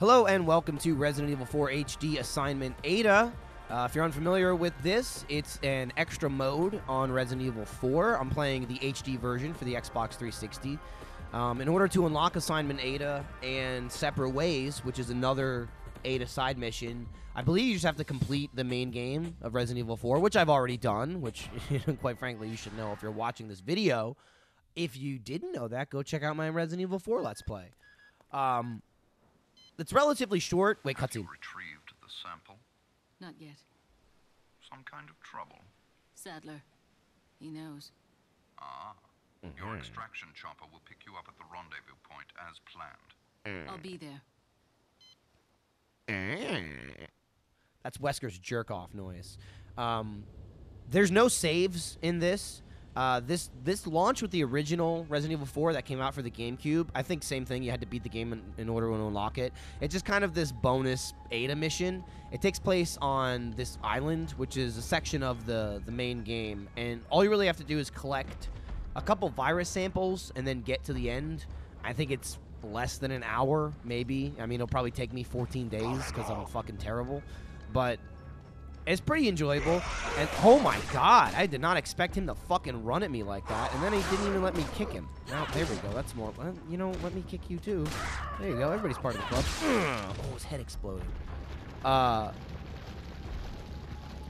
Hello and welcome to Resident Evil 4 HD Assignment Ada. Uh, if you're unfamiliar with this, it's an extra mode on Resident Evil 4. I'm playing the HD version for the Xbox 360. Um, in order to unlock Assignment Ada and Separate Ways, which is another Ada side mission, I believe you just have to complete the main game of Resident Evil 4, which I've already done, which, quite frankly, you should know if you're watching this video. If you didn't know that, go check out my Resident Evil 4 Let's Play. Um, it's relatively short. Wait, Have you cutscene. retrieved the sample? Not yet. Some kind of trouble. Sadler. He knows. Ah. Your extraction chopper will pick you up at the rendezvous point as planned. I'll be there. That's Wesker's jerk off noise. Um, there's no saves in this. Uh, this this launch with the original Resident Evil 4 that came out for the GameCube, I think same thing. You had to beat the game in, in order to unlock it. It's just kind of this bonus Ada mission. It takes place on this island, which is a section of the the main game, and all you really have to do is collect a couple virus samples and then get to the end. I think it's less than an hour, maybe. I mean, it'll probably take me 14 days because I'm fucking terrible, but it's pretty enjoyable. And oh my god, I did not expect him to fucking run at me like that. And then he didn't even let me kick him. Now there we go. That's more. Well, you know, let me kick you too. There you go. Everybody's part of the club. Oh, his head exploded. Uh.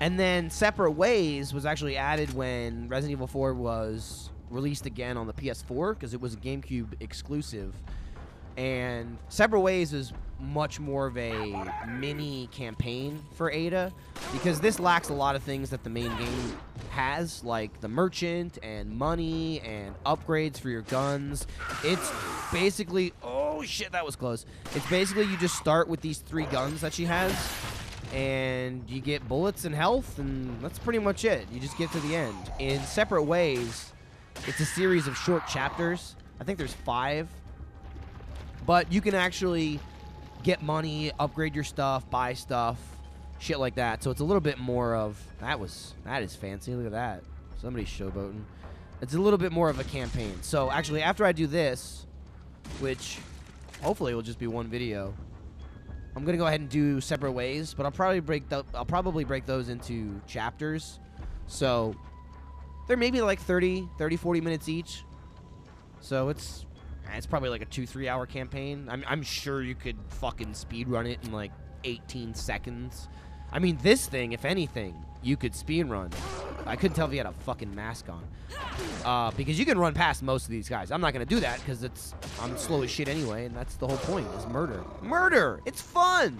And then Separate Ways was actually added when Resident Evil 4 was released again on the PS4 because it was a GameCube exclusive. And Separate Ways is much more of a mini campaign for Ada because this lacks a lot of things that the main game has, like the merchant and money and upgrades for your guns. It's basically oh shit, that was close. It's basically you just start with these three guns that she has, and you get bullets and health, and that's pretty much it. You just get to the end. In Separate Ways, it's a series of short chapters. I think there's five but you can actually get money, upgrade your stuff, buy stuff, shit like that. So it's a little bit more of that was that is fancy. Look at that. Somebody's showboating. It's a little bit more of a campaign. So actually, after I do this, which hopefully will just be one video, I'm gonna go ahead and do separate ways. But I'll probably break th- I'll probably break those into chapters. So they're maybe like 30, 30, 40 minutes each. So it's it's probably like a two, three hour campaign. I'm, I'm sure you could fucking speed run it in like 18 seconds. I mean, this thing, if anything, you could speed run. I couldn't tell if he had a fucking mask on. Uh, because you can run past most of these guys. I'm not gonna do that because it's I'm slow as shit anyway, and that's the whole point is murder. Murder! It's fun!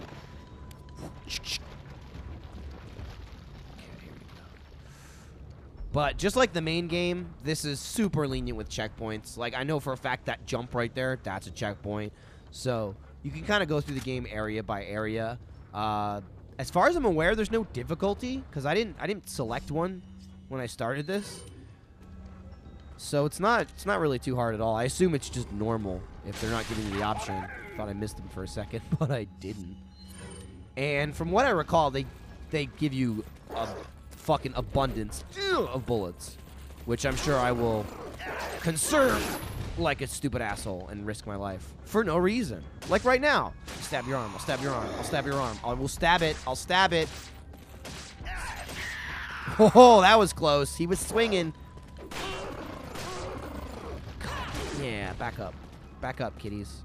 But just like the main game, this is super lenient with checkpoints. Like I know for a fact that jump right there, that's a checkpoint. So you can kind of go through the game area by area. Uh, as far as I'm aware, there's no difficulty because I didn't I didn't select one when I started this. So it's not it's not really too hard at all. I assume it's just normal if they're not giving you the option. Thought I missed them for a second, but I didn't. And from what I recall, they they give you a fucking abundance of bullets, which I'm sure I will conserve like a stupid asshole and risk my life for no reason. Like right now. Stab your arm. I'll stab your arm. I'll stab your arm. I will stab it. I'll stab it. Oh, that was close. He was swinging. Yeah, back up. Back up, kiddies.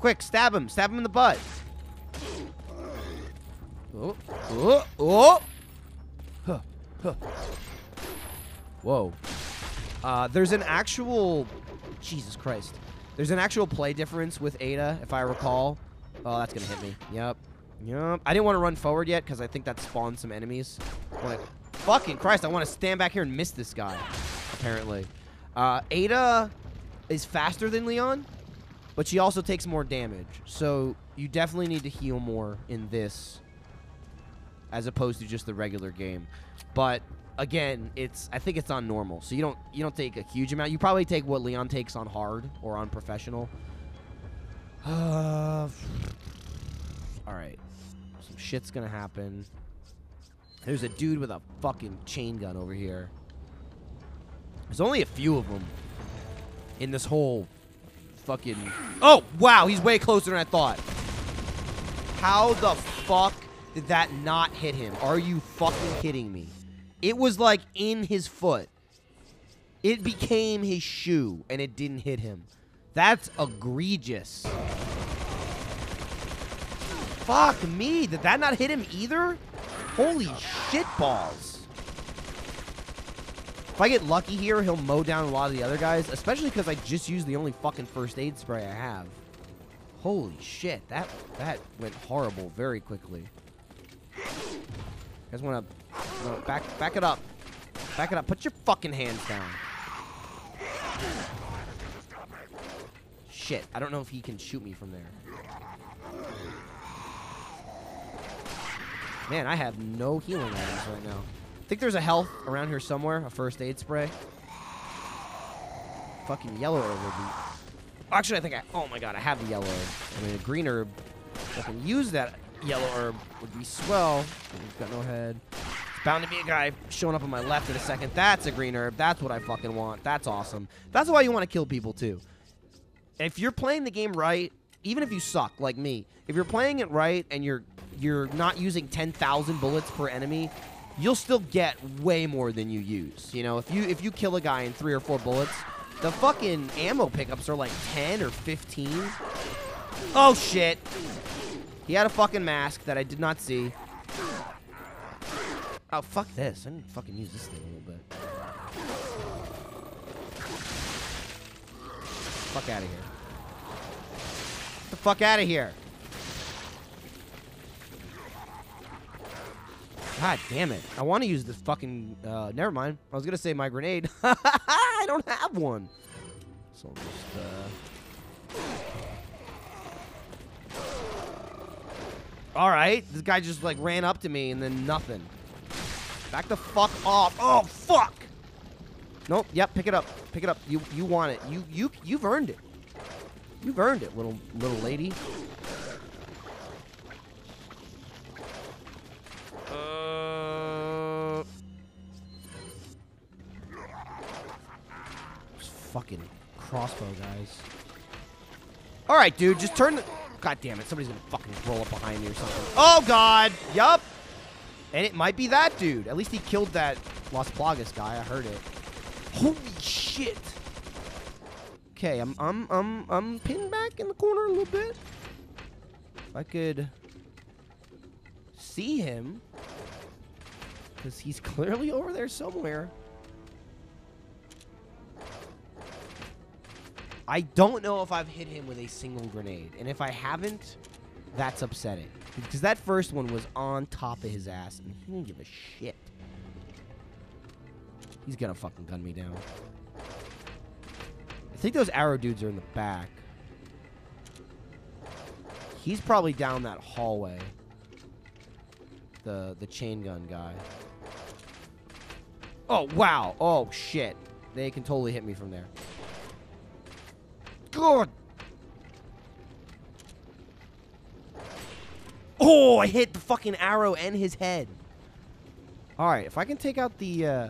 Quick, stab him. Stab him in the butt. Oh, oh, oh. Huh, huh. Whoa. Uh, there's an actual... Jesus Christ. There's an actual play difference with Ada, if I recall. Oh, that's going to hit me. Yep. Yep. I didn't want to run forward yet because I think that spawned some enemies. But fucking Christ, I want to stand back here and miss this guy, apparently. Uh, Ada is faster than Leon, but she also takes more damage. So you definitely need to heal more in this as opposed to just the regular game. But again, it's I think it's on normal, so you don't you don't take a huge amount. You probably take what Leon takes on hard or on professional. Uh, all right, some shit's gonna happen. There's a dude with a fucking chain gun over here. There's only a few of them in this whole fucking. Oh wow, he's way closer than I thought. How the fuck did that not hit him? Are you fucking kidding me? It was like in his foot. It became his shoe, and it didn't hit him. That's egregious. Fuck me. Did that not hit him either? Holy shit balls. If I get lucky here, he'll mow down a lot of the other guys, especially because I just used the only fucking first aid spray I have. Holy shit, that that went horrible very quickly. You guys want to back back it up, back it up. Put your fucking hands down. Shit, I don't know if he can shoot me from there. Man, I have no healing items right now. I think there's a health around here somewhere, a first aid spray. Fucking yellow herb would be. Actually, I think I. Oh my god, I have the yellow herb. I mean, a green herb. I can use that yellow herb, would be swell. Got no head. It's bound to be a guy showing up on my left in a second. That's a green herb. That's what I fucking want. That's awesome. That's why you want to kill people too. If you're playing the game right, even if you suck like me, if you're playing it right and you're you're not using 10,000 bullets per enemy, you'll still get way more than you use. You know, if you if you kill a guy in 3 or 4 bullets, the fucking ammo pickups are like 10 or 15. Oh shit. He had a fucking mask that I did not see. Oh, fuck this. I need to fucking use this thing a little bit. Fuck out of here. Get the fuck out of here. God damn it. I want to use this fucking... Uh, never mind. I was going to say my grenade. I don't have one. So I'll just... Uh... Alright. This guy just, like, ran up to me and then nothing. Back the fuck off. Oh, fuck! Nope. Yep, pick it up. Pick it up. You you want it. You you you've earned it. You've earned it, little little lady. Uh, fucking crossbow guys. All right, dude, just turn the. God damn it! Somebody's gonna fucking roll up behind me or something. Oh God! Yup. And it might be that dude. At least he killed that Las Plagas guy. I heard it. Holy shit! Okay, I'm I'm I'm I'm pinned back in the corner a little bit. If I could see him, because he's clearly over there somewhere. I don't know if I've hit him with a single grenade, and if I haven't, that's upsetting. Because that first one was on top of his ass, and he didn't give a shit. He's gonna fucking gun me down. I think those arrow dudes are in the back. He's probably down that hallway. The the chain gun guy. Oh wow! Oh shit! They can totally hit me from there. God. Oh, I hit the fucking arrow and his head. All right, if I can take out the uh,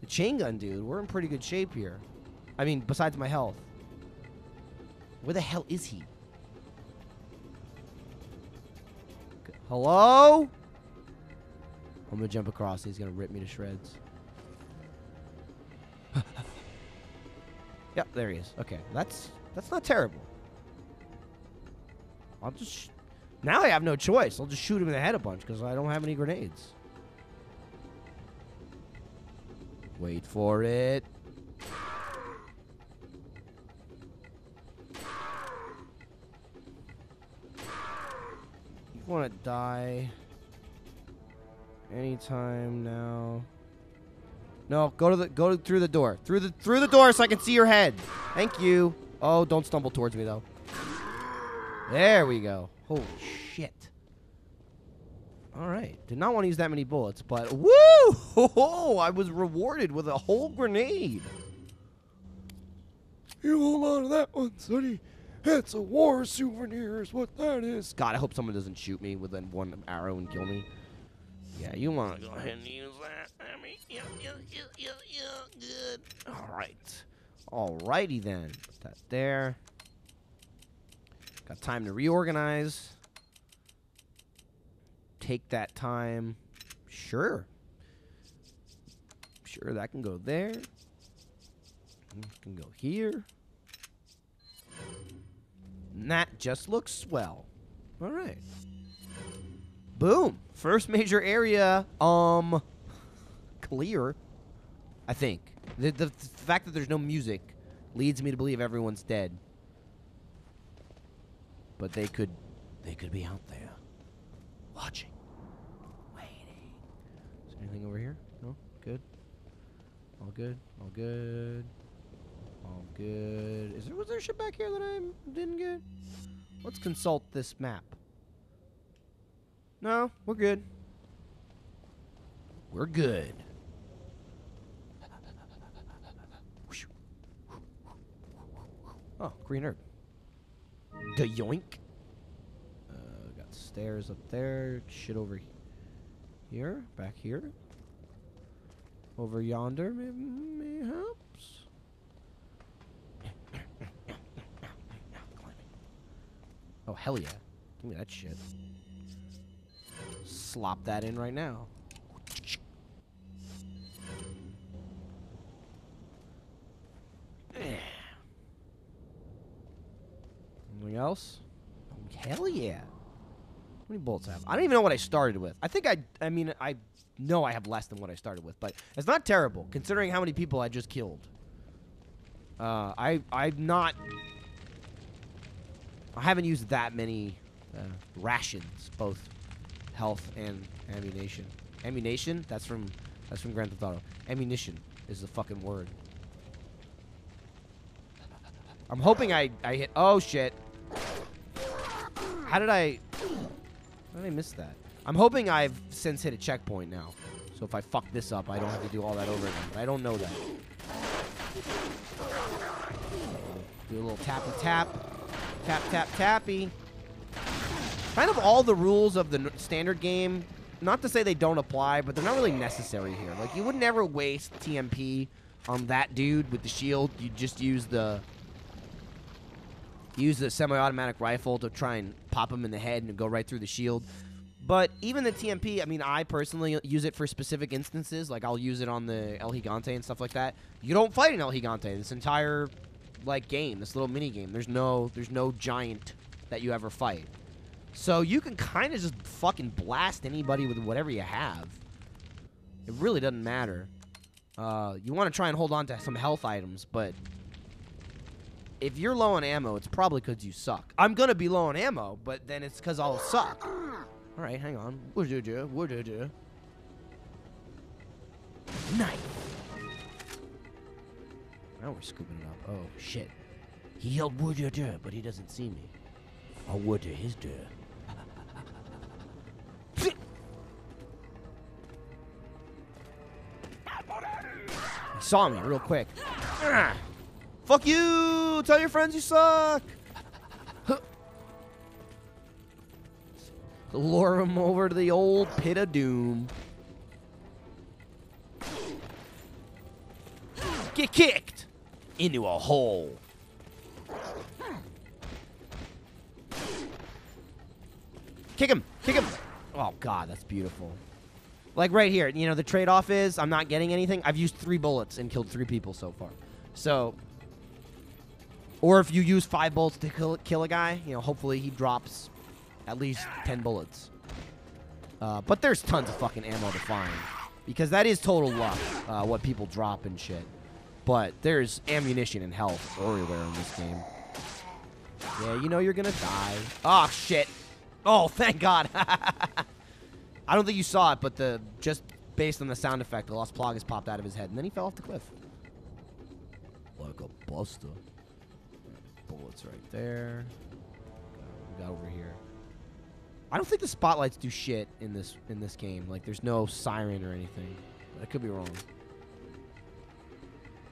the chain gun dude, we're in pretty good shape here. I mean, besides my health. Where the hell is he? Hello? I'm gonna jump across. He's gonna rip me to shreds. yep, there he is. Okay, that's that's not terrible. I'll just now I have no choice. I'll just shoot him in the head a bunch because I don't have any grenades. Wait for it. You want to die anytime now. No, go to the go to, through the door. Through the through the door so I can see your head. Thank you. Oh, don't stumble towards me though. There we go. Holy shit. All right. Did not want to use that many bullets, but woo! Oh, I was rewarded with a whole grenade. You hold on to that one, sonny. It's a war souvenir, is what that is. God, I hope someone doesn't shoot me with that one arrow and kill me. Yeah, you want to go ahead and use that. Yeah, yeah, yeah, good. All right. Alrighty then. Put that there. Got time to reorganize. Take that time. Sure. Sure, that can go there. Can go here. And that just looks swell. All right. Boom. First major area um clear. I think. The, the, the fact that there's no music leads me to believe everyone's dead. But they could they could be out there watching. Waiting. Is there anything over here? No? Good. All good. All good. All good. Is there was there shit back here that I didn't get? Let's consult this map. No, we're good. We're good. Oh, green herb. The yoink. Uh, got stairs up there. Shit over here. Back here. Over yonder, maybe, mayhaps. Oh, hell yeah. Give me that shit. Slop that in right now. Else? Hell yeah. How many bullets I have? I don't even know what I started with. I think I, I mean, I know I have less than what I started with, but it's not terrible considering how many people I just killed. Uh, I, I'm not, I haven't used that many uh, rations, both health and ammunition. Ammunition? That's from, that's from Grand Theft Auto. Ammunition is the fucking word. I'm hoping I, I hit, oh shit. How did I, how did I miss that? I'm hoping I've since hit a checkpoint now. So if I fuck this up, I don't have to do all that over again. But I don't know that. Do a little tappy tap. Tap, tap, tappy. Kind of all the rules of the standard game, not to say they don't apply, but they're not really necessary here. Like, you would never waste TMP on that dude with the shield. You just use the use the semi-automatic rifle to try and pop him in the head and go right through the shield. But even the TMP, I mean, I personally use it for specific instances. Like I'll use it on the El Gigante and stuff like that. You don't fight an El Gigante this entire like game, this little mini game. There's no there's no giant that you ever fight. So you can kind of just fucking blast anybody with whatever you have. It really doesn't matter. Uh, you want to try and hold on to some health items, but if you're low on ammo, it's probably because you suck. I'm gonna be low on ammo, but then it's because I'll suck. All right, hang on. What do do? What do do? Knife. Now we're scooping it up. Oh shit. He yelled "Would you do?" but he doesn't see me. I would to his do. He saw me real quick. Ah. Fuck you! Tell your friends you suck! Lure him over to the old pit of doom. Get kicked into a hole. Kick him! Kick him! Oh god, that's beautiful. Like right here, you know, the trade-off is I'm not getting anything. I've used three bullets and killed three people so far. So, or if you use five bullets to kill, kill a guy, you know, hopefully he drops at least 10 bullets. Uh, but there's tons of fucking ammo to find. Because that is total luck, uh, what people drop and shit. But there's ammunition and health everywhere in this game. Yeah, you know you're gonna die. Oh, shit. Oh, thank God. I don't think you saw it, but the just based on the sound effect, the Las Plagas popped out of his head, and then he fell off the cliff. Like a buster. Right there. We got over here. I don't think the spotlights do shit in this in this game. Like there's no siren or anything. I could be wrong.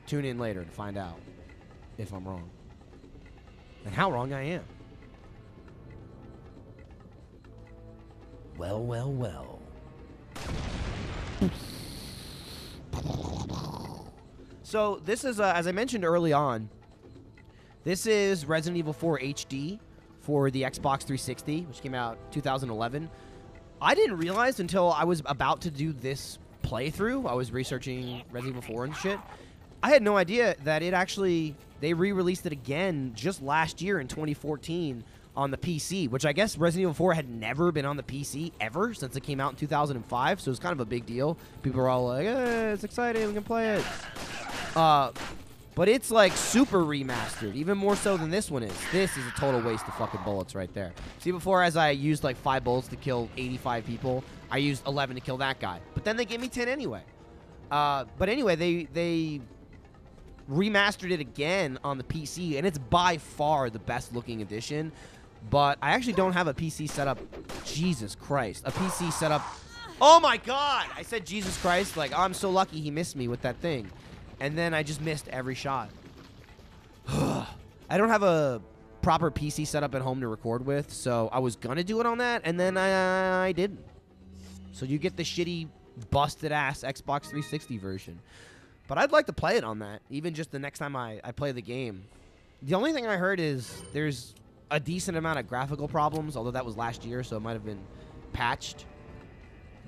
Tune in later to find out if I'm wrong. And how wrong I am. Well, well, well. So this is, uh, as I mentioned early on, this is Resident Evil 4 HD for the Xbox 360, which came out 2011. I didn't realize until I was about to do this playthrough. I was researching Resident Evil 4 and shit. I had no idea that it actually they re-released it again just last year in 2014 on the PC, which I guess Resident Evil 4 had never been on the PC ever since it came out in 2005. So it was kind of a big deal. People were all like, eh, "It's exciting, we can play it." Uh, but it's like super remastered, even more so than this one is. This is a total waste of fucking bullets right there. See, before as I used like five bullets to kill 85 people, I used 11 to kill that guy. But then they gave me 10 anyway. Uh, but anyway, they they remastered it again on the PC, and it's by far the best looking edition. But I actually don't have a PC set up. Jesus Christ, a PC set up. Oh my God! I said Jesus Christ. Like I'm so lucky he missed me with that thing, and then I just missed every shot. I don't have a proper PC set up at home to record with, so I was gonna do it on that, and then I, I didn't. So you get the shitty, busted ass Xbox 360 version. But I'd like to play it on that, even just the next time I, I play the game. The only thing I heard is there's a decent amount of graphical problems, although that was last year, so it might have been patched.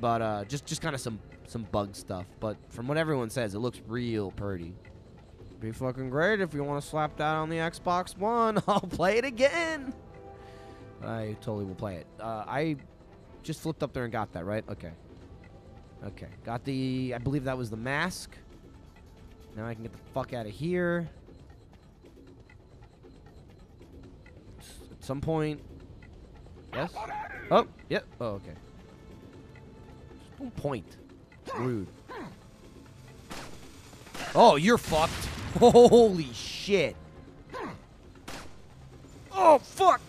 But uh, just just kind of some some bug stuff. But from what everyone says, it looks real pretty. Be fucking great if you want to slap that on the Xbox One. I'll play it again. I totally will play it. Uh, I just flipped up there and got that right. Okay. Okay. Got the. I believe that was the mask. Now I can get the fuck out of here. At some point. Yes? Oh, yep. Oh, okay. Just don't point. Rude. Oh, you're fucked. Holy shit. Oh, fuck.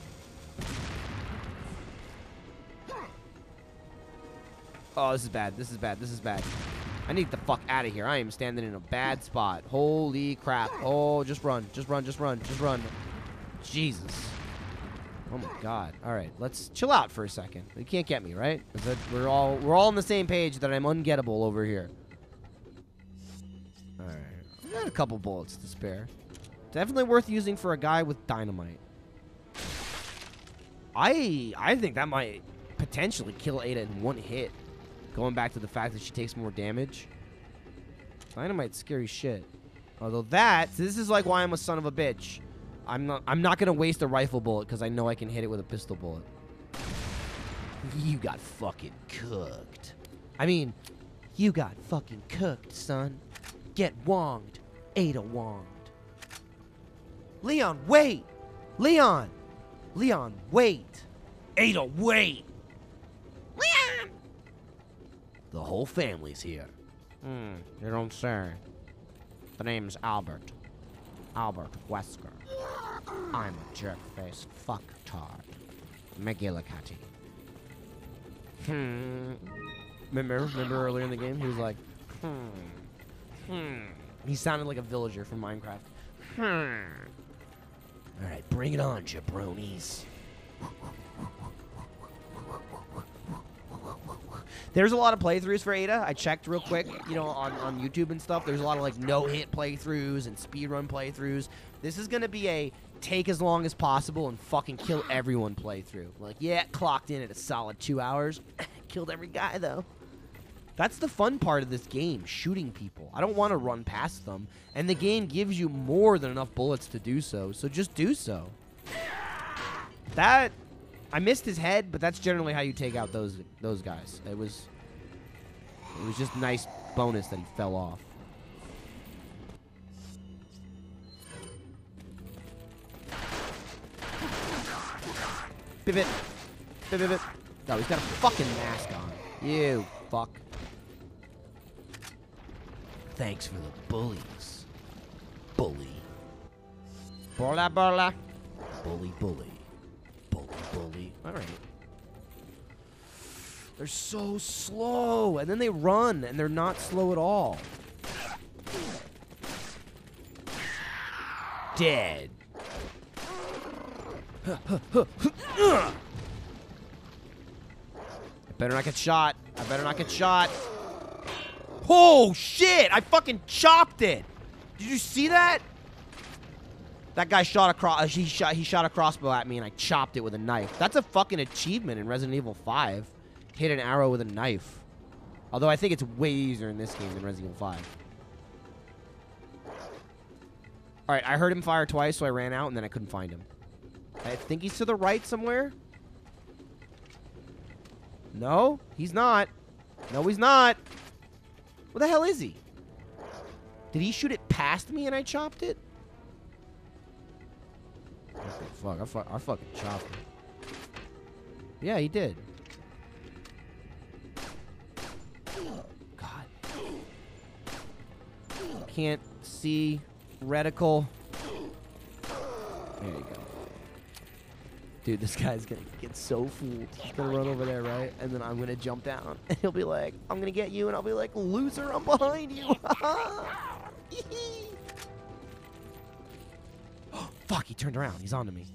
Oh, this is bad. This is bad. This is bad. I need the fuck out of here. I am standing in a bad spot. Holy crap. Oh, just run. Just run. Just run. Just run. Jesus. Oh my god. All right, let's chill out for a second. You can't get me, right? We're all we're all on the same page that I'm ungettable over here. All right. I got a couple bullets to spare. Definitely worth using for a guy with dynamite. I I think that might potentially kill Ada in one hit. Going back to the fact that she takes more damage. Dynamite's scary shit. Although that, this is like why I'm a son of a bitch. I'm not I'm not gonna waste a rifle bullet because I know I can hit it with a pistol bullet. You got fucking cooked. I mean, you got fucking cooked, son. Get wonged. Ada wonged. Leon, wait! Leon! Leon, wait! Ada, wait! Leon! The whole family's here. Hmm, you don't say. The name's Albert. Albert Wesker. I'm a jerk-faced fucktard. McGillicuddy. Hmm. Remember? Remember earlier in the game? He was like, hmm. Hmm. He sounded like a villager from Minecraft. Hmm. Alright, bring it on, jabronis. There's a lot of playthroughs for Ada. I checked real quick, you know, on, on YouTube and stuff. There's a lot of like no-hit playthroughs and speedrun playthroughs. This is gonna be a take as long as possible and fucking kill everyone playthrough. Like, yeah, clocked in at a solid two hours. Killed every guy though. That's the fun part of this game, shooting people. I don't want to run past them, and the game gives you more than enough bullets to do so, so just do so. That I missed his head, but that's generally how you take out those those guys. It was it was just nice bonus that he fell off. Pivot. Pivot. No, he's got a fucking mask on. You fuck. Thanks for the bullies. Bully. Bola bola. Bully bully. Bully bully. Alright. They're so slow. And then they run, and they're not slow at all. Dead. I better not get shot. I better not get shot. Oh, shit! I fucking chopped it! Did you see that? That guy shot across. Uh, he shot. He shot a crossbow at me, and I chopped it with a knife. That's a fucking achievement in Resident Evil 5. Hit an arrow with a knife. Although I think it's way easier in this game than Resident Evil 5. All right, I heard him fire twice, so I ran out, and then I couldn't find him. I think he's to the right somewhere. No, he's not. No, he's not. Where the hell is he? Did he shoot it past me and I chopped it? Fuck, I, fu- I fucking chopped it. Yeah, he did. God. Can't see reticle. There you go. Dude, this guy's gonna get so fooled. He's gonna run over there, right? And then I'm gonna jump down. And he'll be like, I'm gonna get you. And I'll be like, loser, I'm behind you. Fuck, he turned around. He's on to me.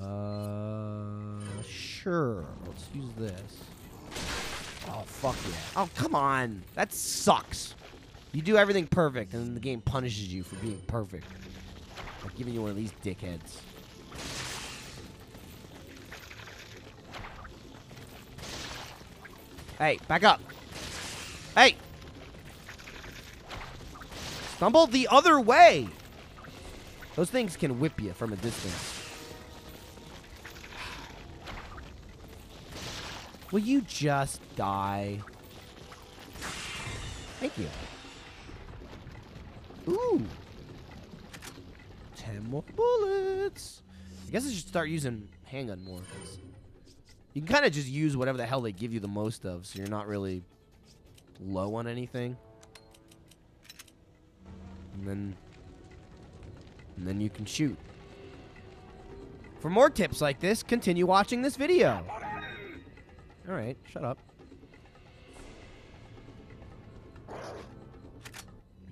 Uh, sure. Let's use this. Oh, fuck yeah. Oh, come on. That sucks. You do everything perfect, and then the game punishes you for being perfect. Like giving you one of these dickheads. Hey, back up. Hey! Stumble the other way! Those things can whip you from a distance. Will you just die? Thank you. Ooh. Ten more bullets. I guess I should start using handgun more. 'cause You can kind of just use whatever the hell they give you the most of, so you're not really low on anything. And then, and then you can shoot. For more tips like this, continue watching this video. All right, shut up.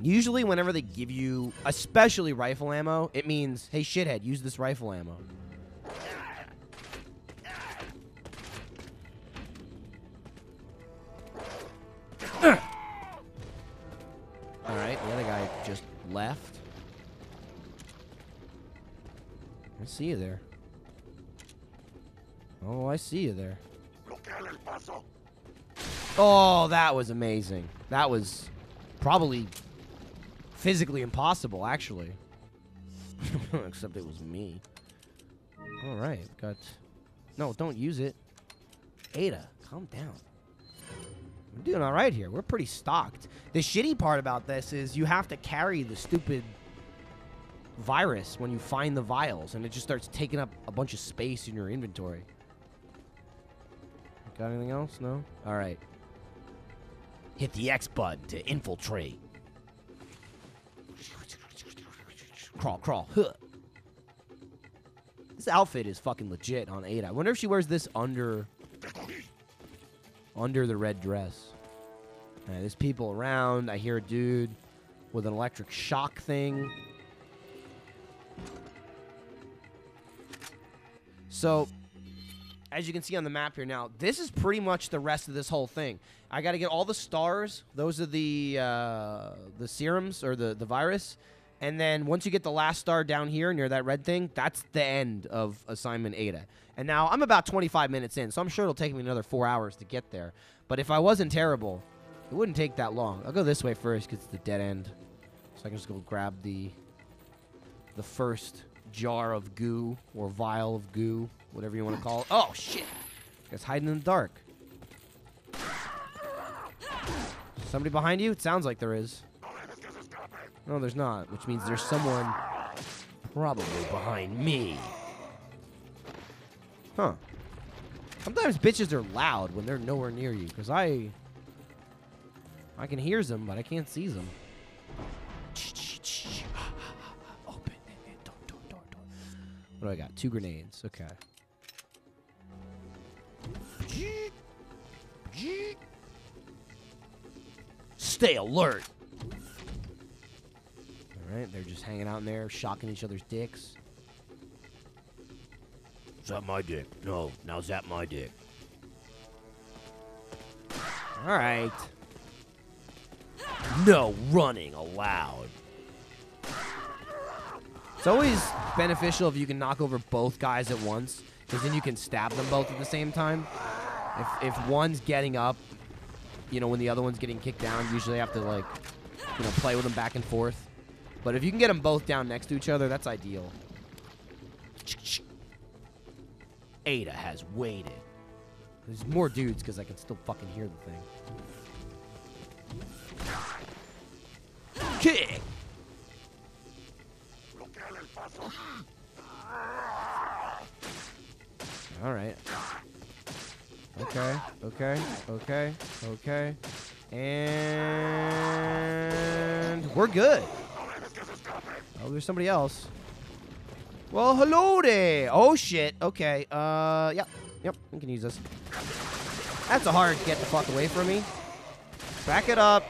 Usually, whenever they give you, especially rifle ammo, it means, hey, shithead, use this rifle ammo. Left. I see you there. Oh, I see you there. Oh, that was amazing. That was probably physically impossible, actually. Except it was me. All right, got. No, don't use it. Ada, calm down. We're doing all right here. We're pretty stocked. The shitty part about this is you have to carry the stupid virus when you find the vials, and it just starts taking up a bunch of space in your inventory. Got anything else? No? All right. Hit the X button to infiltrate. Crawl, crawl. Huh. This outfit is fucking legit on Ada. I wonder if she wears this under under the red dress. Uh, there's people around. I hear a dude with an electric shock thing. So, as you can see on the map here now, this is pretty much the rest of this whole thing. I got to get all the stars. Those are the uh, the serums or the the virus. And then once you get the last star down here near that red thing, that's the end of assignment Ada. And now I'm about 25 minutes in, so I'm sure it'll take me another four hours to get there. But if I wasn't terrible, it wouldn't take that long. I'll go this way first because it's the dead end. So I can just go grab the the first jar of goo or vial of goo, whatever you want to call it. Oh shit! It's hiding in the dark. Somebody behind you? It sounds like there is. No, there's not, which means there's someone probably behind me. Huh. Sometimes bitches are loud when they're nowhere near you, because I... I can hear them, but I can't see them. Open. Door, door, door, door. What do I got? Two grenades. Okay. Stay alert. All right, they're just hanging out in there, shocking each other's dicks. Is that my dick? No, now is that my dick? All right. No running allowed. It's always beneficial if you can knock over both guys at once, because then you can stab them both at the same time. If if one's getting up, you know, when the other one's getting kicked down, usually have to like, you know, play with them back and forth. But if you can get them both down next to each other, that's ideal. Ada has waited. There's more dudes because I can still fucking hear the thing. Kick! All right. Okay, okay, okay, okay. And we're good. Oh, there's somebody else. Well, hello there. Oh, shit. Okay. Uh, yep. Yep, we can use this. That's a hard get the fuck away from me. Back it up.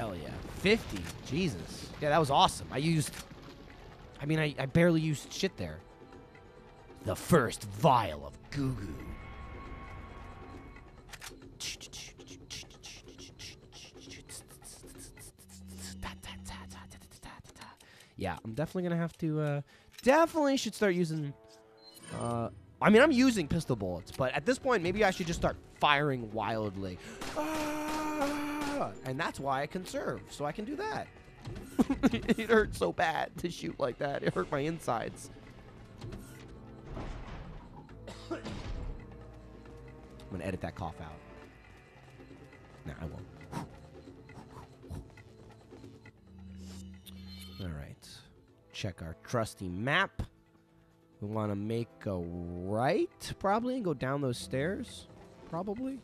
Hell yeah. 50. Jesus. Yeah, that was awesome. I used... I mean, I, I barely used shit there. The first vial of goo goo. Yeah, I'm definitely gonna have to. Uh, definitely should start using. Uh, I mean, I'm using pistol bullets, but at this point, maybe I should just start firing wildly. And that's why I conserve, so I can do that. it hurt so bad to shoot like that. It hurt my insides. I'm gonna edit that cough out. Nah, I won't. All right. Check our trusty map. We want to make a right, probably, and go down those stairs. Probably.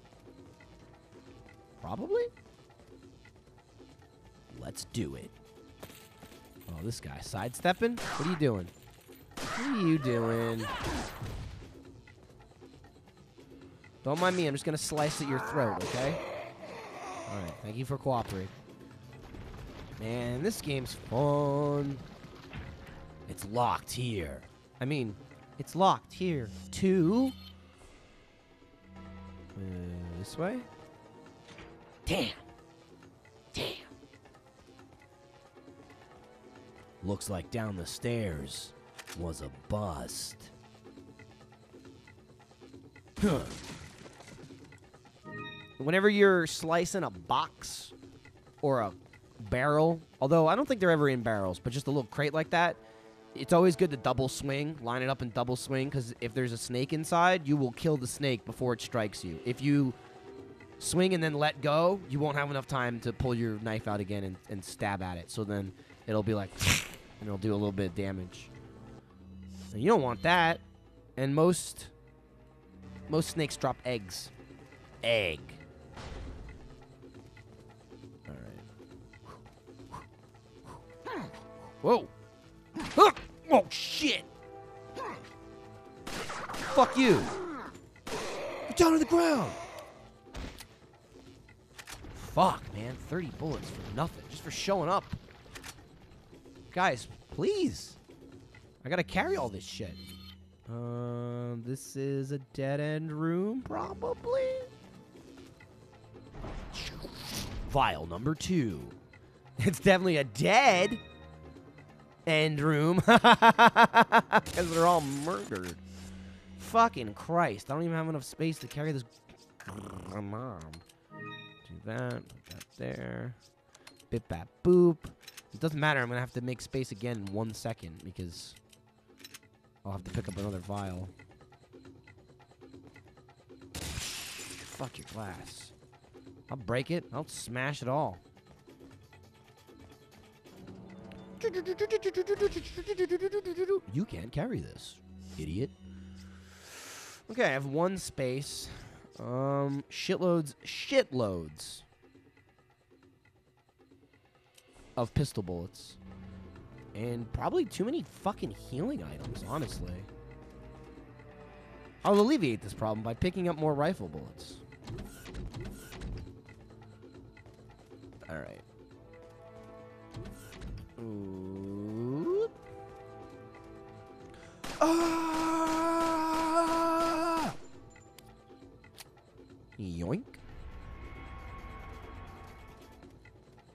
Probably. Let's do it. Oh, this guy sidestepping? What are you doing? What are you doing? Don't mind me. I'm just going to slice at your throat, okay? All right. Thank you for cooperating. Man, this game's fun. It's locked here. I mean, it's locked here, too. Uh, this way? Damn. Damn. Looks like down the stairs was a bust. Whenever you're slicing a box or a barrel, although I don't think they're ever in barrels, but just a little crate like that, it's always good to double swing, line it up and double swing, because if there's a snake inside, you will kill the snake before it strikes you. If you swing and then let go, you won't have enough time to pull your knife out again and, and stab at it. So then it'll be like, and it'll do a little bit of damage. And you don't want that. And most most snakes drop eggs. Egg. All right. Whoa. Oh shit! Fuck you! Get down to the ground! Fuck, man. 30 bullets for nothing. Just for showing up. Guys, please. I gotta carry all this shit. Um, this is a dead end room, probably. Vial number two. It's definitely a dead end room because they're all murdered. Fucking Christ! I don't even have enough space to carry this. Mom. Do that. Put that there. Bip bap boop. It doesn't matter. I'm gonna have to make space again in one second because I'll have to pick up another vial. Fuck your glass. I'll break it. I'll smash it all. You can't carry this, idiot. Okay, I have one space. Um, shitloads, shitloads of pistol bullets. And probably too many fucking healing items, honestly. I'll alleviate this problem by picking up more rifle bullets. Alright. Ooh. Ah!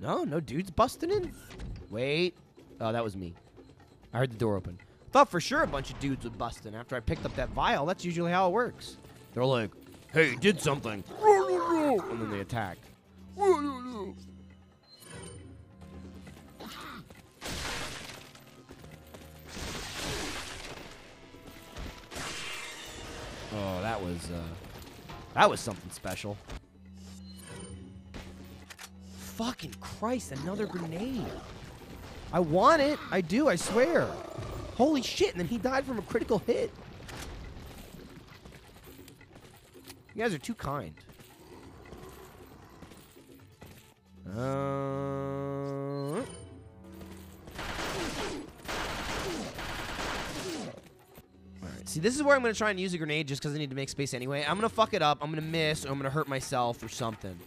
No, no dudes busting in. Wait. Oh, that was me. I heard the door open. Thought for sure a bunch of dudes would bust in after I picked up that vial. That's usually how it works. They're like, hey, did something. And then they attack. Oh, that was, uh, that was something special. Fucking Christ, another grenade. I want it. I do, I swear. Holy shit, and then he died from a critical hit. You guys are too kind. Uh... Alright, see, this is where I'm going to try and use a grenade just because I need to make space anyway. I'm going to fuck it up. I'm going to miss, or I'm going to hurt myself or something.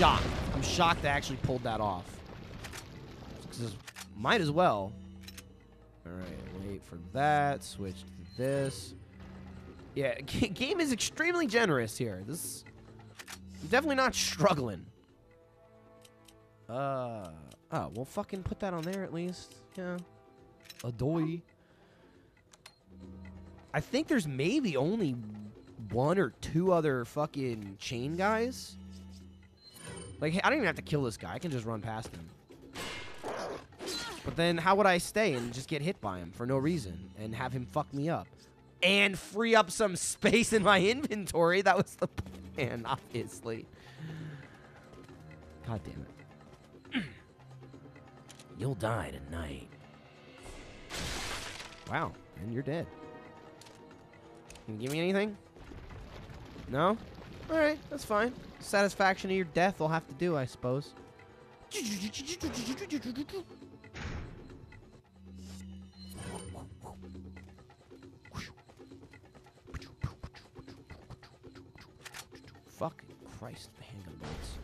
Shocked. I'm shocked I actually pulled that off. might as well. Alright, wait for that. Switch to this. Yeah, game is extremely generous here. This I'm definitely not struggling. Uh oh, well fucking put that on there at least. Yeah. A doy. I think there's maybe only one or two other fucking chain guys. Like I don't even have to kill this guy. I can just run past him. But then how would I stay and just get hit by him for no reason and have him fuck me up? And free up some space in my inventory. That was the plan, obviously. God damn it. You'll die tonight. Wow, and you're dead. Can you give me anything? No? Alright, that's fine. Satisfaction of your death will have to do, I suppose. Fucking Christ, the handgun bullets.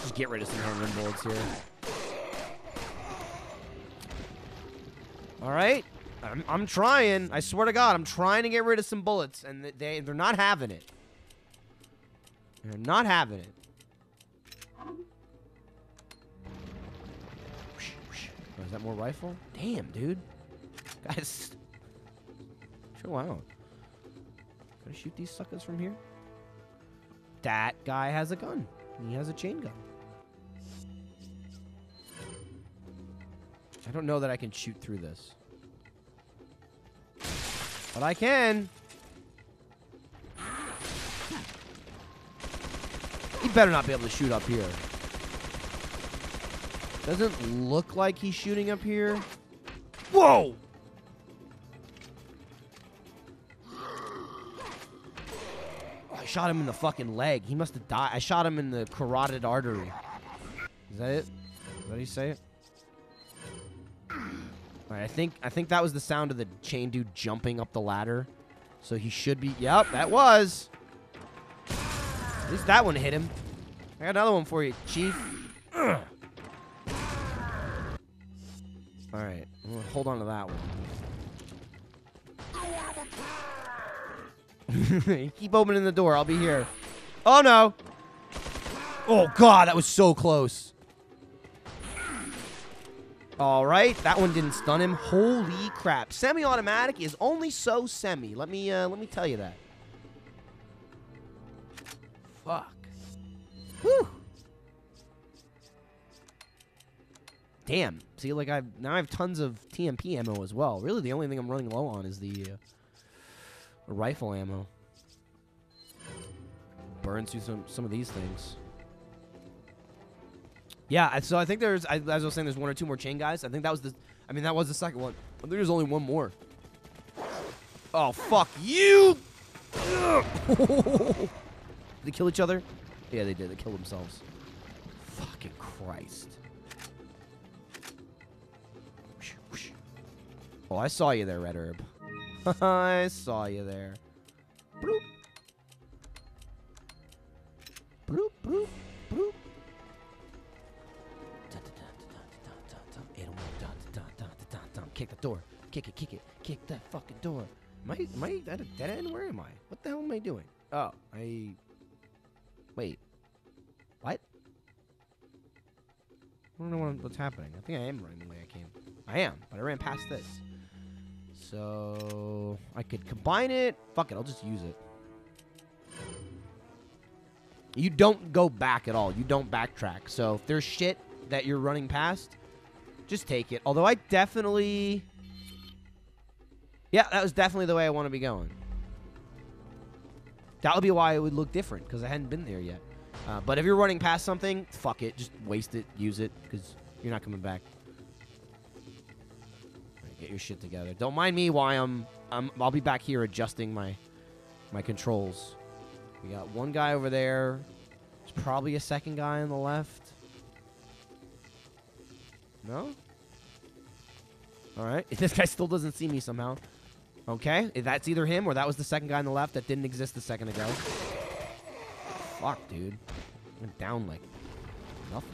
Just get rid of some handgun bullets here. All right, I'm, I'm trying. I swear to God, I'm trying to get rid of some bullets, and they they're not having it. They're not having it. Oh, is that more rifle? Damn, dude. Guys, chill out. I shoot these suckers from here? That guy has a gun. He has a chain gun. I don't know that I can shoot through this. But I can. He better not be able to shoot up here. Doesn't look like he's shooting up here. Whoa! Oh, I shot him in the fucking leg. He must have died. I shot him in the carotid artery. Is that it? how you say it? I think I think that was the sound of the chain dude jumping up the ladder. So he should be Yep, that was. At least that one hit him. I got another one for you, Chief. Alright, hold on to that one. Keep opening the door. I'll be here. Oh no. Oh god, that was so close. All right, that one didn't stun him. Holy crap! Semi-automatic is only so semi. Let me uh, let me tell you that. Fuck. Whew. Damn. See, like I've now I have tons of TMP ammo as well. Really, the only thing I'm running low on is the uh, rifle ammo. Burns through some some of these things. Yeah, so I think there's, I, as I was saying, there's one or two more chain guys. I think that was the, I mean, that was the second one. I think there's only one more. Oh, fuck you! did they kill each other? Yeah, they did. They killed themselves. Fucking Christ. Oh, I saw you there, Red Herb. I saw you there. Bloop. Bloop, bloop, bloop. door. Kick it, kick it, kick that fucking door. Am I, am I at a dead end? Where am I? What the hell am I doing? Oh, I. Wait. What? I don't know what, what's happening. I think I am running the way I came. I am, but I ran past this. So. I could combine it. Fuck it, I'll just use it. You don't go back at all. You don't backtrack. So if there's shit that you're running past, just take it. Although I definitely yeah, that was definitely the way I want to be going. That would be why it would look different because I hadn't been there yet. Uh, but if you're running past something, fuck it, just waste it, use it because you're not coming back. Alright, Get your shit together. Don't mind me while I'm, I'm I'll be back here adjusting my my controls. We got one guy over there. There's probably a second guy on the left. No? All right. This guy still doesn't see me somehow. Okay. That's either him or that was the second guy on the left that didn't exist a second ago. Fuck, dude. Went down like nothing.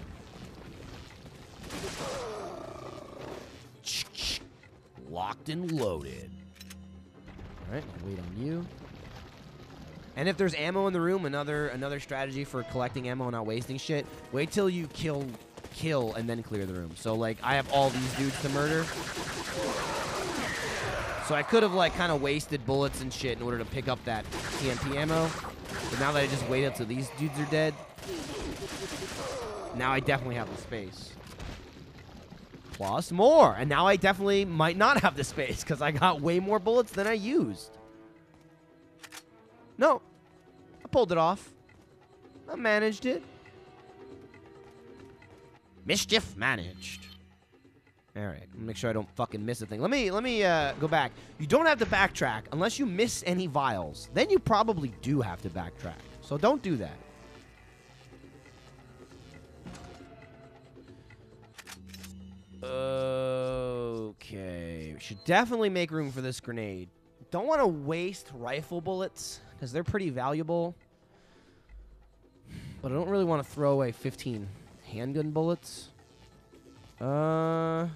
Locked and loaded. All right, I'll wait on you. And if there's ammo in the room, another another strategy for collecting ammo and not wasting shit. Wait till you kill kill and then clear the room. So like I have all these dudes to murder. So I could have like kind of wasted bullets and shit in order to pick up that TMP ammo. But now that I just waited till these dudes are dead, now I definitely have the space. Plus more. And now I definitely might not have the space because I got way more bullets than I used. No. I pulled it off. I managed it. Mischief managed. All right, make sure I don't fucking miss a thing. Let me let me uh, go back. You don't have to backtrack unless you miss any vials. Then you probably do have to backtrack. So don't do that. Okay, we should definitely make room for this grenade. Don't want to waste rifle bullets because they're pretty valuable. But I don't really want to throw away 15 handgun bullets. Uh,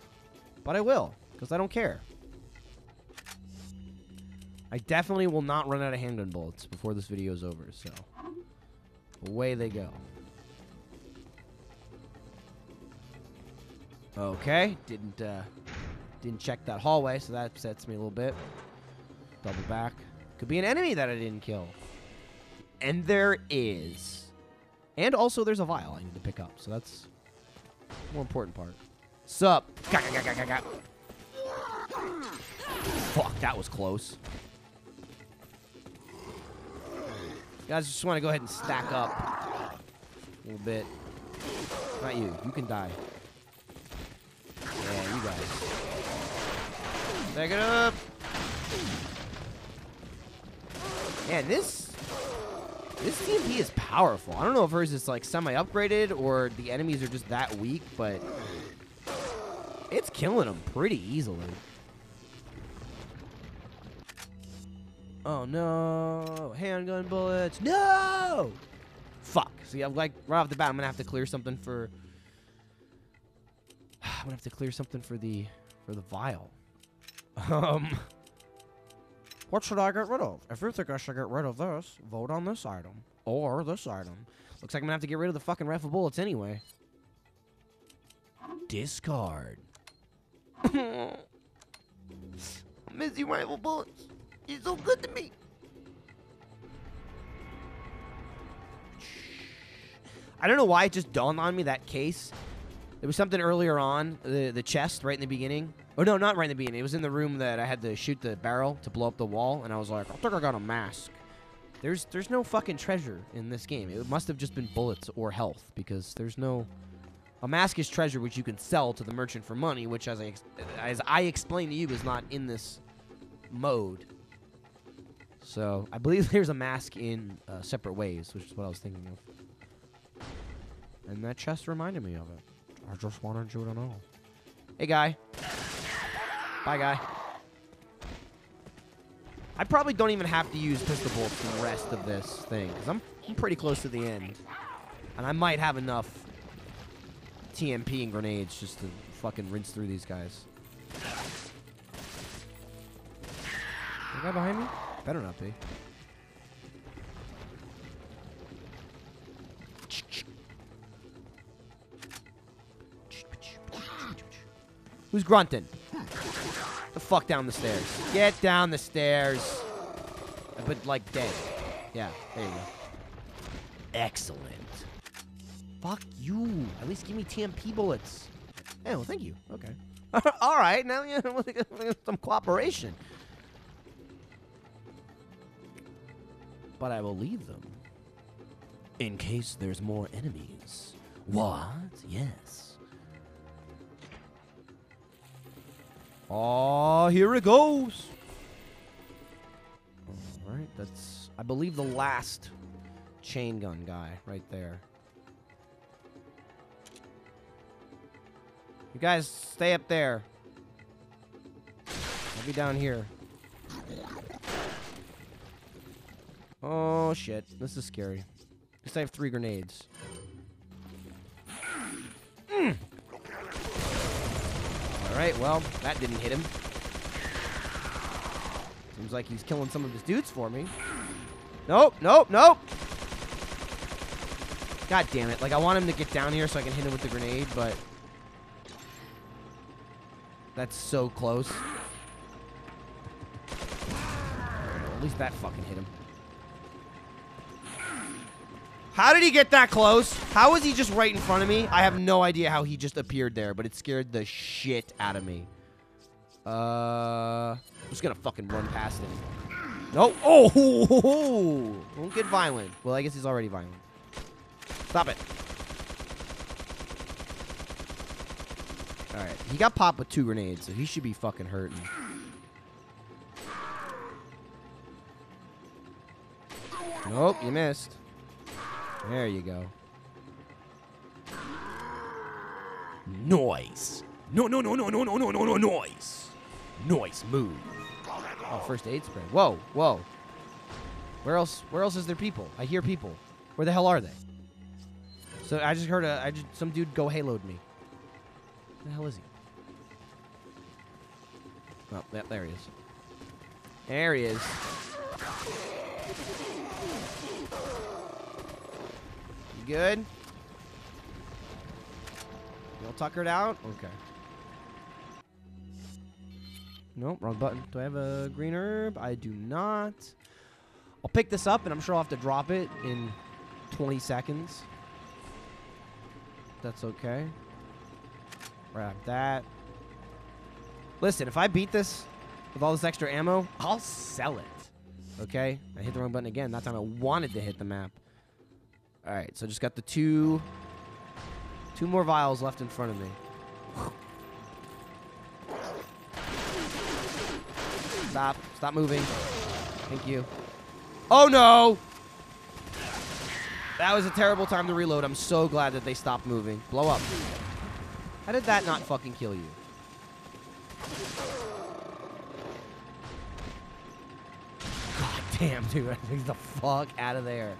but I will because I don't care. I definitely will not run out of handgun bullets before this video is over. So away they go. Okay, didn't uh, didn't check that hallway, so that upsets me a little bit. Double back. Could be an enemy that I didn't kill. And there is. And also there's a vial I need to pick up, so that's more important part. Sup? Fuck, that was close. Guys, just want to go ahead and stack up a little bit. Not you. You can die. Yeah, you guys. Stack it up. Man, this this TMP is powerful. I don't know if hers is like semi-upgraded or the enemies are just that weak, but it's killing them pretty easily. Oh no! Handgun bullets! No! Fuck. See, I'm like right off the bat, I'm gonna have to clear something for. I'm gonna have to clear something for the for the vial. Um. What should I get rid of? If you think I should get rid of this, vote on this item. Or this item. Looks like I'm gonna have to get rid of the fucking rifle bullets anyway. Discard. I miss you, rifle bullets. You're so good to me. I don't know why it just dawned on me that case. There was something earlier on, the the chest right in the beginning. Oh no, not right in the beginning. It was in the room that I had to shoot the barrel to blow up the wall, and I was like, I think I got a mask. There's there's no fucking treasure in this game. It must have just been bullets or health because there's no. A mask is treasure which you can sell to the merchant for money, which, as I as I explained to you, is not in this mode. So I believe there's a mask in uh, separate ways, which is what I was thinking of. And that chest reminded me of it. I just wanted you to know. Hey, guy. Bye, guy. I probably don't even have to use pistol bolts for the rest of this thing, because I'm, I'm pretty close to the end. And I might have enough TMP and grenades just to fucking rinse through these guys. The guy behind me? Better not be. Who's grunting? The fuck down the stairs. Get down the stairs. But like dead. Yeah, there you go. Excellent. Fuck you. At least give me TMP bullets. Oh, well, thank you. Okay. All right, now know, some cooperation. But I will leave them in case there's more enemies. What? Yes. Oh, here it goes. All right, that's I believe the last chain gun guy right there. You guys stay up there. I'll be down here. Oh shit, this is scary. At least I have three grenades. Mm. Alright, well, that didn't hit him. Seems like he's killing some of his dudes for me. Nope, nope, nope! God damn it. Like, I want him to get down here so I can hit him with the grenade, but... That's so close. At least that fucking hit him. How did he get that close? How was he just right in front of me? I have no idea how he just appeared there, but it scared the shit out of me. Uh, I'm just gonna fucking run past him. Nope. Oh, don't get violent. Well, I guess he's already violent. Stop it. All right, he got popped with two grenades, so he should be fucking hurting. Nope, you missed. There you go. Noise. No, no, no, no, no, no, no, no, no, noise. Noise, move. Oh, first aid spray. Whoa, whoa. Where else? Where else is there people? I hear people. Where the hell are they? So I just heard a, I just some dude go haloed me. The hell is he? Oh, yeah, there he is. There he is. You good? You all tuckered out? Okay. Nope, wrong button. Do I have a green herb? I do not. I'll pick this up, and I'm sure I'll have to drop it in 20 seconds. That's okay. Grab that. Listen, if I beat this with all this extra ammo, I'll sell it. Okay? I hit the wrong button again. That time I wanted to hit the map. All right, so just got the two two more vials left in front of me. Stop. Stop moving. Thank you. Oh no! That was a terrible time to reload. I'm so glad that they stopped moving. Blow up. How did that not fucking kill you? God damn, dude. Get the fuck out of there.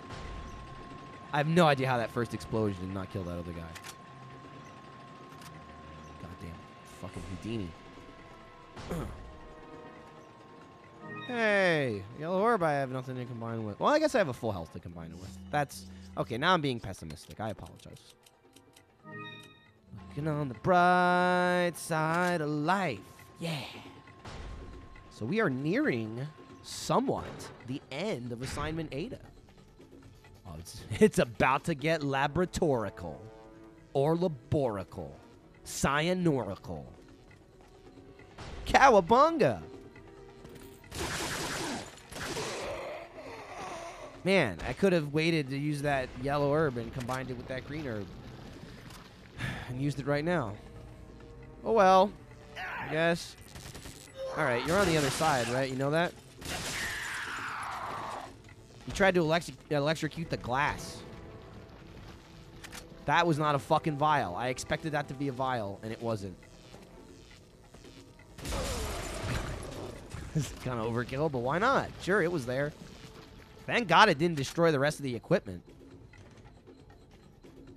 I have no idea how that first explosion did not kill that other guy. God damn. Fucking Houdini. hey, yellow orb I have nothing to combine with. Well, I guess I have a full health to combine it with. That's okay. Now I'm being pessimistic. I apologize. Looking on the bright side of life. Yeah. So we are nearing somewhat the end of assignment Ada. Oh, it's, it's about to get laboratorical or laborical, cyanurical. Cowabunga! Man, I could have waited to use that yellow herb and combined it with that green herb. And used it right now. Oh well. I guess. Alright, you're on the other side, right? You know that? You tried to electric electrocute the glass. That was not a fucking vial. I expected that to be a vial, and it wasn't. it's kind of overkill, but why not? Sure, it was there. Thank God it didn't destroy the rest of the equipment.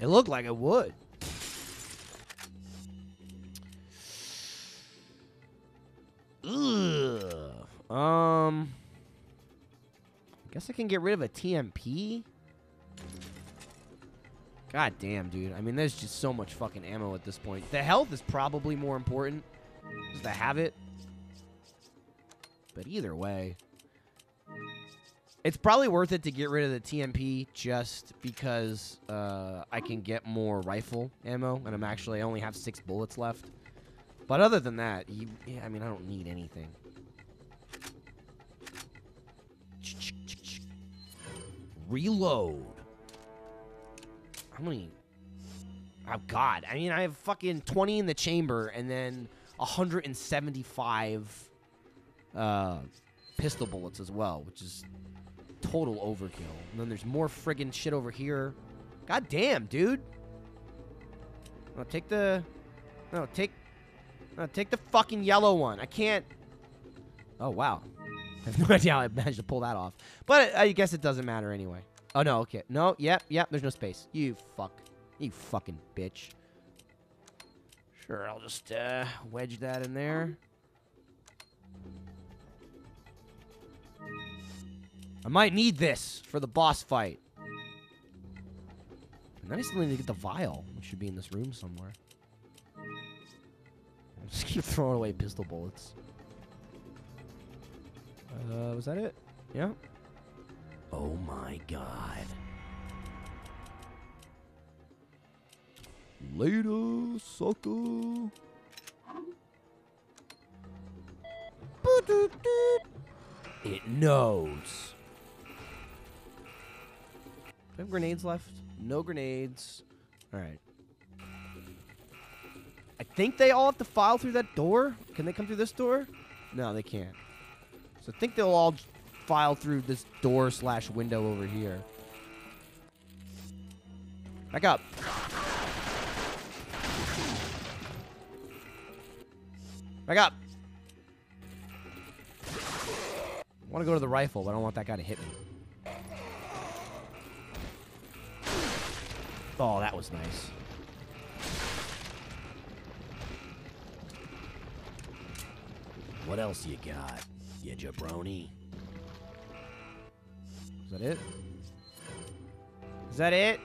It looked like it would. Ugh. Um. Guess I can get rid of a TMP. God damn, dude. I mean, there's just so much fucking ammo at this point. The health is probably more important just to have it. But either way, it's probably worth it to get rid of the TMP just because uh, I can get more rifle ammo, and I'm actually I only have six bullets left. But other than that, you, yeah, I mean, I don't need anything. Reload. How many? Oh God! I mean, I have fucking 20 in the chamber, and then 175 uh, pistol bullets as well, which is total overkill. And then there's more friggin' shit over here. God damn, dude. No, take the. No, take. No, take the fucking yellow one. I can't. Oh wow. I have no idea how I managed to pull that off. But I guess it doesn't matter anyway. Oh no, okay. No, yep, yep, there's no space. You fuck. You fucking bitch. Sure, I'll just uh, wedge that in there. I might need this for the boss fight. And I still need to get the vial, which should be in this room somewhere. Just keep throwing away pistol bullets. Uh, was that it? Yeah. Oh my god. Later, sucker. It knows. Do I have grenades left? No grenades. Alright. I think they all have to file through that door. Can they come through this door? No, they can't. So I think they'll all file through this door slash window over here. Back up. Back up. I want to go to the rifle, but I don't want that guy to hit me. Oh, that was nice. What else you got, you jabroni? Is that it? Is that it?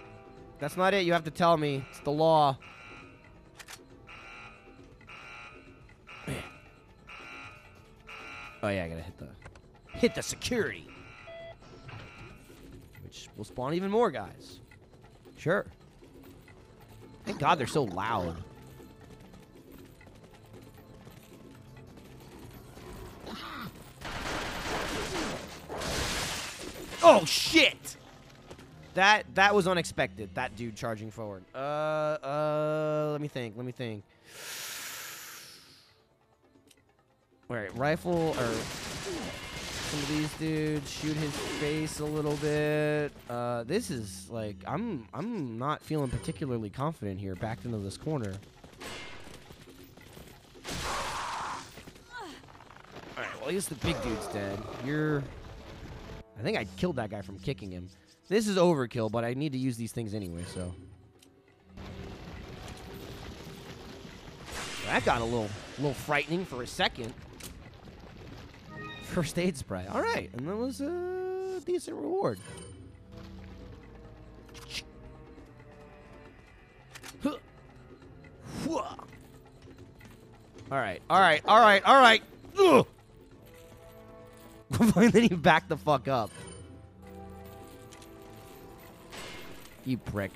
That's not it. You have to tell me. It's the law. Oh yeah, I gotta hit the hit the security, which will spawn even more guys. Sure. Thank God they're so loud. Oh shit! That that was unexpected. That dude charging forward. Uh uh. Let me think. Let me think. All right, rifle or some of these dudes shoot his face a little bit. Uh, this is like I'm I'm not feeling particularly confident here. Backed into this corner. All right, well at least the big dude's dead. You're. I think I killed that guy from kicking him. This is overkill, but I need to use these things anyway, so. That got a little, little frightening for a second. First aid spray. All right, and that was a decent reward. All right, all right, all right, all right. Ugh. then you back the fuck up. You prick.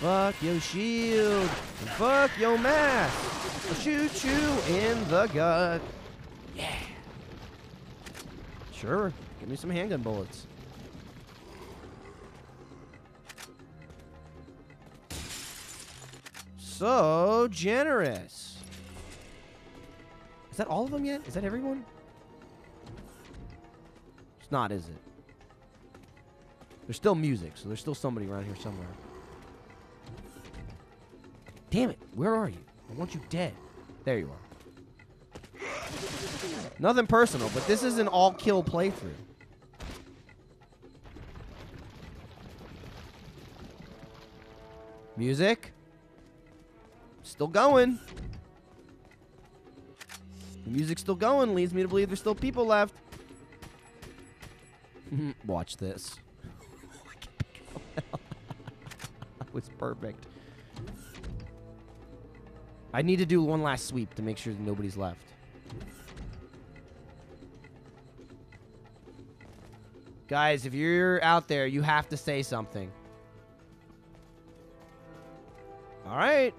Fuck your shield. Fuck your mask. Shoot you in the gut. Yeah. Sure. Give me some handgun bullets. So generous. Is that all of them yet? Is that everyone? It's not, is it? There's still music, so there's still somebody around here somewhere. Damn it, where are you? I want you dead. There you are. Nothing personal, but this is an all-kill playthrough. Music. Still going. The music's still going. Leads me to believe there's still people left. Watch this. that was perfect. I need to do one last sweep to make sure that nobody's left. Guys, if you're out there, you have to say something. All right.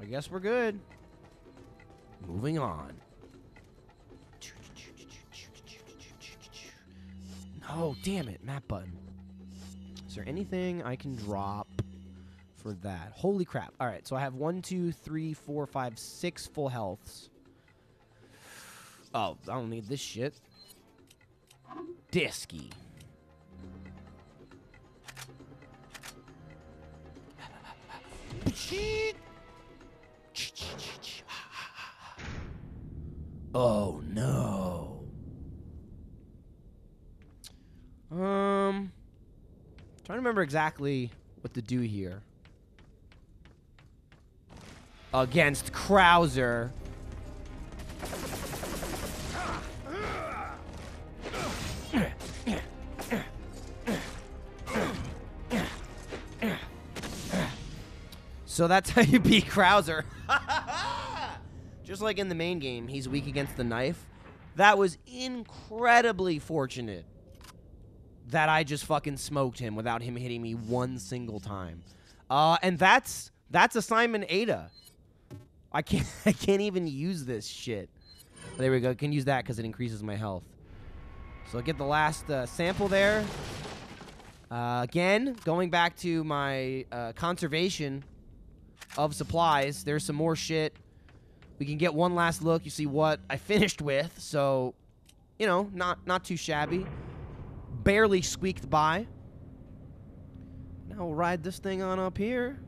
I guess we're good. Moving on. No, damn it, map button. Is there anything I can drop for that? Holy crap. All right, so I have one, two, three, four, five, six full healths. Oh, I don't need this shit. Disky. Oh no. Um trying to remember exactly what to do here. Against Krauser. So that's how you beat Krauser. Just like in the main game, he's weak against the knife. That was incredibly fortunate that I just fucking smoked him without him hitting me one single time. Uh, and that's that's assignment Ada. I can't I can't even use this shit. There we go. Can use that because it increases my health. So I'll get the last uh, sample there. Uh, again, going back to my uh, conservation of supplies. There's some more shit. We can get one last look. You see what I finished with. So, you know, not not too shabby. Barely squeaked by. Now we'll ride this thing on up here.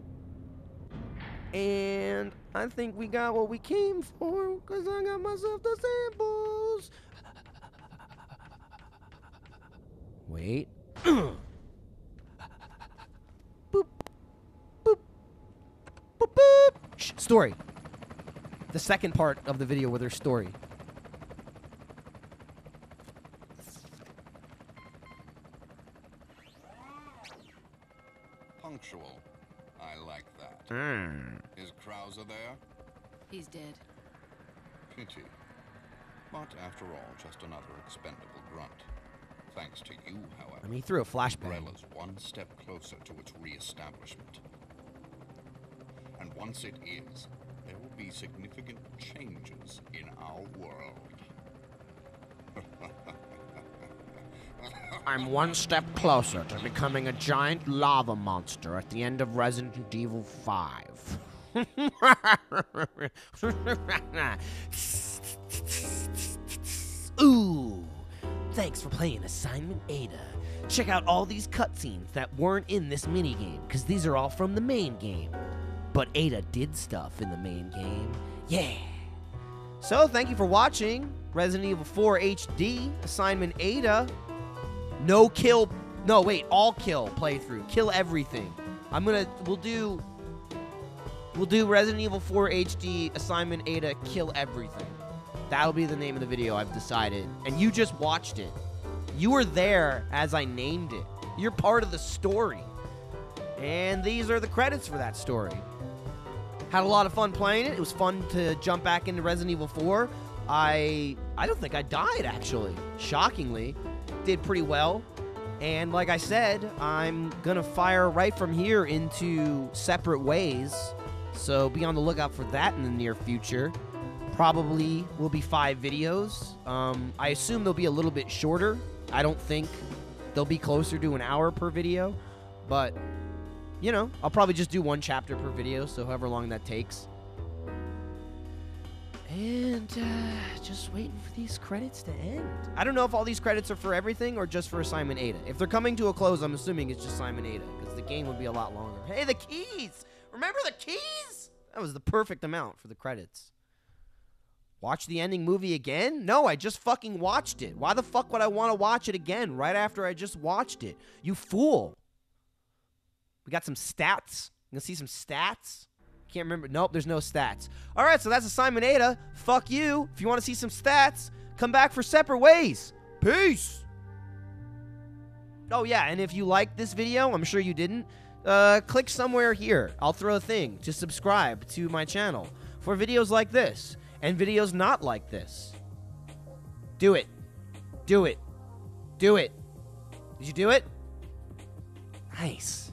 And I think we got what we came for because I got myself the samples. Wait. boop. Boop. Boop, boop. Shh, story. The second part of the video with her story. Punctual. I like that. Hmm. Is Krauser there? He's dead. Pity. But after all, just another expendable grunt. Thanks to you, however. I mean, he threw a flashbang. Umbrella's one step closer to its re-establishment. And once it is, be significant changes in our world. I'm one step closer to becoming a giant lava monster at the end of Resident Evil 5. Ooh, thanks for playing Assignment Ada. Check out all these cutscenes that weren't in this minigame, because these are all from the main game. But Ada did stuff in the main game. Yeah. So, thank you for watching Resident Evil 4 HD, Assignment Ada. No kill. No, wait, all kill playthrough. Kill everything. I'm gonna. We'll do. We'll do Resident Evil 4 HD Assignment Ada Kill Everything. That'll be the name of the video, I've decided. And you just watched it. You were there as I named it. You're part of the story. And these are the credits for that story. Had a lot of fun playing it. It was fun to jump back into Resident Evil 4. I I don't think I died actually. Shockingly, did pretty well. And like I said, I'm gonna fire right from here into separate ways. So be on the lookout for that in the near future. Probably will be five videos. Um, I assume they'll be a little bit shorter. I don't think they'll be closer to an hour per video, but you know, I'll probably just do one chapter per video, so however long that takes. And uh, just waiting for these credits to end. I don't know if all these credits are for everything or just for Assignment Ada. If they're coming to a close, I'm assuming it's just Assignment Ada because the game would be a lot longer. Hey, the keys! Remember the keys? That was the perfect amount for the credits. Watch the ending movie again? No, I just fucking watched it. Why the fuck would I want to watch it again right after I just watched it? You fool. We got some stats. You gonna see some stats? Can't remember. Nope, there's no stats. All right, so that's Assignment Ada. Fuck you. If you want to see some stats, come back for separate ways. Peace. Oh yeah, and if you like this video, I'm sure you didn't. Uh, click somewhere here. I'll throw a thing to subscribe to my channel for videos like this and videos not like this. Do it. Do it. Do it. Did you do it? Nice.